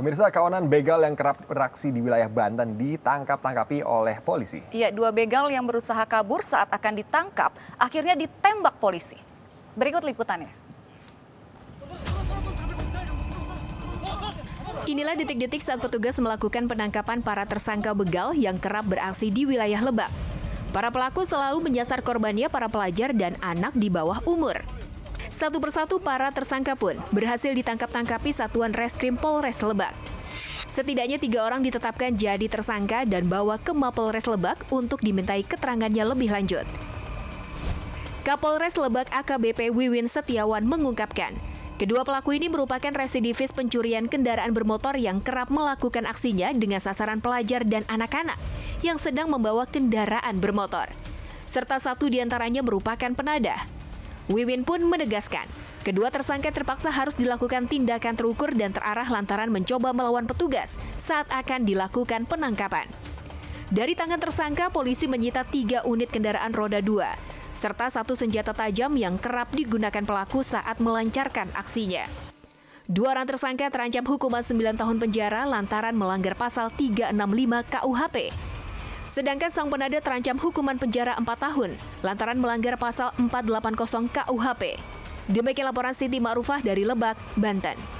Pemirsa, kawanan begal yang kerap beraksi di wilayah Banten ditangkap-tangkapi oleh polisi. Iya, dua begal yang berusaha kabur saat akan ditangkap akhirnya ditembak polisi. Berikut liputannya. Inilah detik-detik saat petugas melakukan penangkapan para tersangka begal yang kerap beraksi di wilayah Lebak. Para pelaku selalu menyasar korbannya para pelajar dan anak di bawah umur. Satu persatu para tersangka pun berhasil ditangkap-tangkapi Satuan Reskrim Polres Lebak. Setidaknya tiga orang ditetapkan jadi tersangka dan bawa ke Mapolres Lebak untuk dimintai keterangannya lebih lanjut. Kapolres Lebak AKBP Wiwin Setiawan mengungkapkan, kedua pelaku ini merupakan residivis pencurian kendaraan bermotor yang kerap melakukan aksinya dengan sasaran pelajar dan anak-anak yang sedang membawa kendaraan bermotor. Serta satu di antaranya merupakan penadah. Wiwin pun menegaskan, kedua tersangka terpaksa harus dilakukan tindakan terukur dan terarah lantaran mencoba melawan petugas saat akan dilakukan penangkapan. Dari tangan tersangka, polisi menyita tiga unit kendaraan roda dua, serta satu senjata tajam yang kerap digunakan pelaku saat melancarkan aksinya. Dua orang tersangka terancam hukuman 9 tahun penjara lantaran melanggar pasal 365 KUHP Sedangkan sang penada terancam hukuman penjara 4 tahun lantaran melanggar pasal 480 KUHP. Demikian laporan Siti Ma'rufah dari Lebak, Banten.